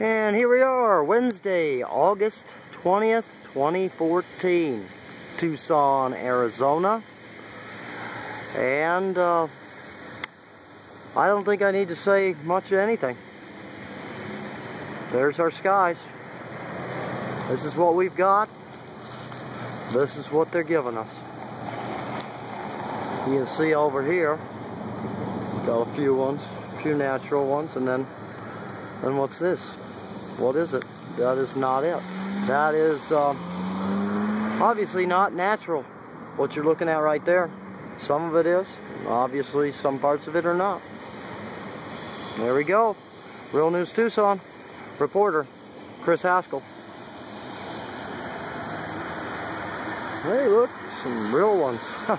And here we are, Wednesday, August 20th, 2014, Tucson, Arizona. And uh, I don't think I need to say much of anything. There's our skies. This is what we've got. This is what they're giving us. You can see over here, got a few ones, a few natural ones, and then, then what's this? What is it? That is not it. That is uh, obviously not natural, what you're looking at right there. Some of it is. Obviously, some parts of it are not. There we go. Real News Tucson. Reporter, Chris Haskell. Hey, look, some real ones.